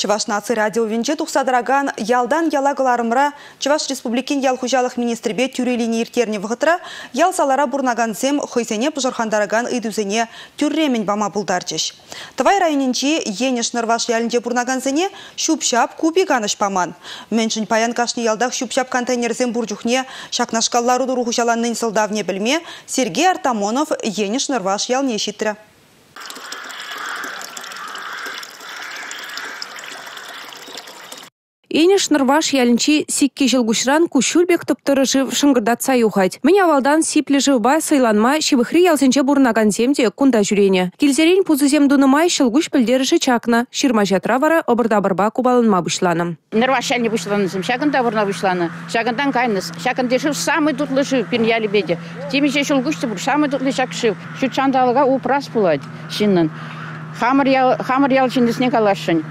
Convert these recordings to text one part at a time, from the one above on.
Чываш наци радио винче тухсадыраган ялдан ялагыларымра Чываш республикин ял хужалық министрбе тюрелини иртерне вғытра ял салара бурнаган сем хойсене идузене тюрремен бама бұлдарчыш. Тывай районинчи енеш нырваш ялінде бурнаган сене шупшап кубиганыш паман. Меншін паян кашны ялдах шупшап контейнерзен буржухне шакнашкаллару хужаланнын сылдавне білме Сергей Артамонов енеш нырваш ял нешітірі. Энеш нырваш ялінчи сикке жылгушран кушулбек топтыры жив шыңгырдатса юхать. Мен авалдан сипле живба сайланма шивыхри ялсенче бурнаган земде кунда жүрене. Килзерен пузызем дунымай шылгуш пілдеріші чакна. Ширма жатра вара обырда барба кубалынма бушланым. Нырваш ялне бушланысым, шагында бурна бушланы. Шагындан кайныс. Шагында жив самый дутлы жив яли беде. Темеше шылгушты бур самый дутлы шак жив. Шу чандалыга упрас пулать шиннын. Хамыр ял, хамыр ял калашын.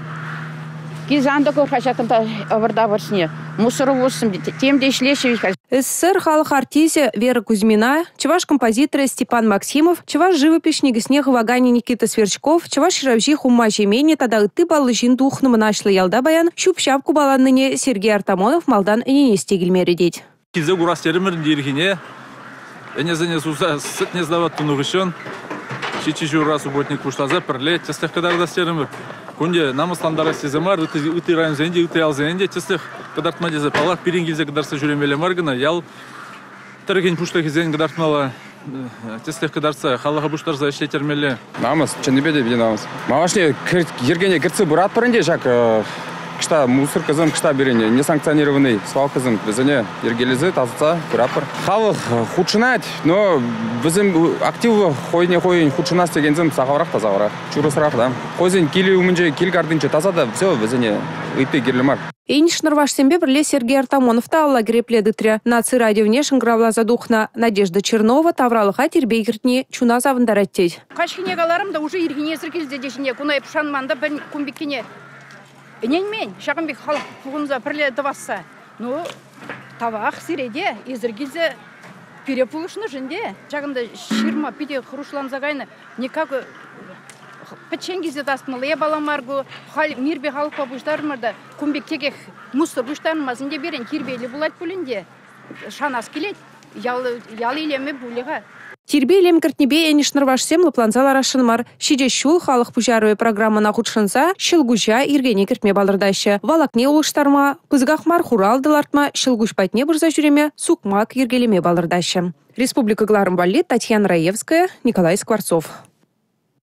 Кизанда көрхашатында авырда барсыне. Мусоры болсын, темде ишлеші СССР халық артизе Вера Кузьмина, чеваш композиторы Степан Максимов, чеваш живописник снег вагани Никита Сверчков, чеваш ширавжи хума жемени тада ты баллы жин духнымы нашлы ялда баян, шуп шапку баланныне Сергей Артамонов малдан иненесте келмері дейд. Кизе гурастеримір дирхине, эне зене суза сытне сдават тунугышын, чичи жура субботник пуштаза пірле, тестех кадарда стеримір. Кунде намысландара сеземар, ыты район зенде, ыты ал зенде, тестех кадартма дезе палар, пирингилзе кадарса жүремеле маргына, ял тірген пушта кезен кадартмала, тестех кадарса халаға буштарса іштермеле. Намыс, чыныбеде биде намыс. Мавашне ергене кіртсі бұрат бірінде жак кышта мусор кызым кышта берене несанкционированный свал кызым бізіне ергелізі тазыца бұрапыр. Халық худшынать, но бізім активы хойне хойын худшынас дегензім сағавырақ тазавырақ. Чурысырақ, да. Хойзен килі умынже кил гардынче таза да все бізіне ыйпе керлімар. Эйниш нырваш сембе бірле Сергей Артамонов та алла грепледі тірі. Наци радиовне шыңгравла задухна Надежда Чернова тавралыға тербейгіртіне чуна завындар әттейд. Қашкине қаларым да уже иргенесір келді дешіне, күнай пұшанманда бір күмбеккене Ненмен, шағынбек халық құғынза бірле дывасса. Ну, табақ сиреде, езіргілзе перепулышны жінде. Шағында ширма пиде хрушламза гайны, никак печенгизе тастмалы, е баламаргу, хал мирбе халық бабуштармырда, күмбек тегек мусор буштармазын де берен, кирбейлі булат пулінде. Шанас келет, ял илеме булеға. Тирбе илем кіртнебе әнеш нырвашсем лыпланзалар ашынмар. Шиде шул халық пужаруе программана худшынса, шылгужа иргене кіртме балырдайшы. Валакне улыштарма, пызгахмар хуралдылартма, шылгуш патне бұрза жүреме, сукмак иргелеме балырдайшы. Республика Гларым Татьяна Раевская, Николай Скворцов.